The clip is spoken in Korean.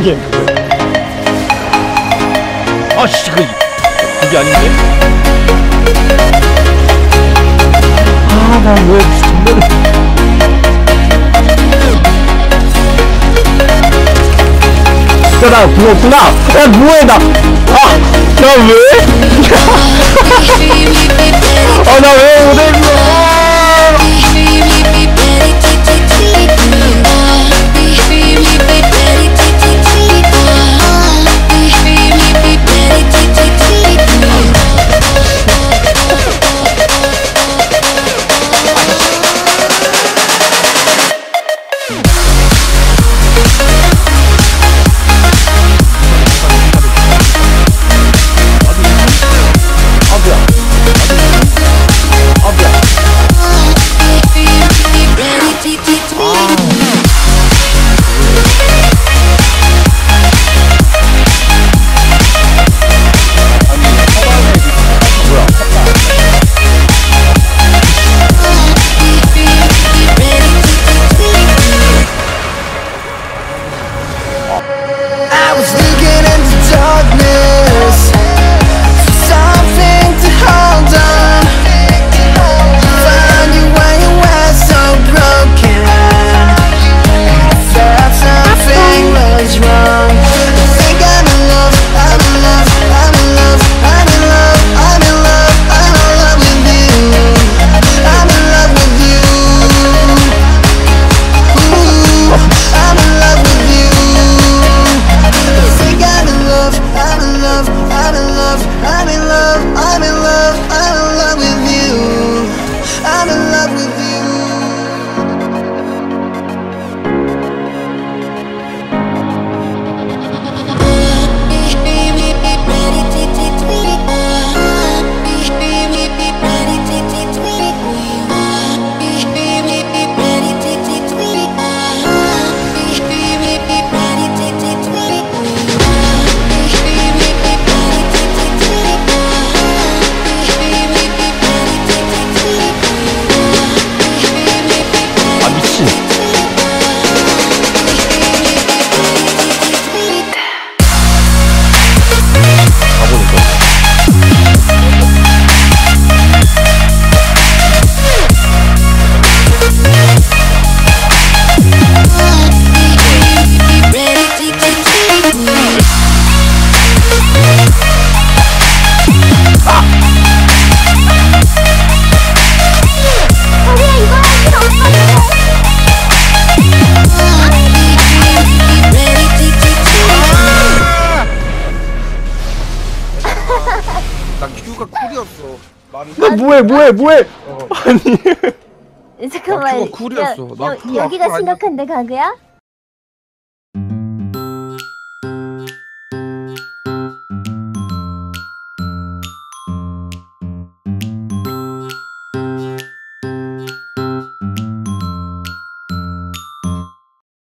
이게 아씨 그 그게 아닌데 야나 죽었구나 야 뭐해 나아나 왜? I was looking into darkness 나 뭐해 뭐해 뭐해 어. 아니 잠깐만. 나 그거 쿨이었어. 나 여, 그거 여기가 아까 심각한데 가그야?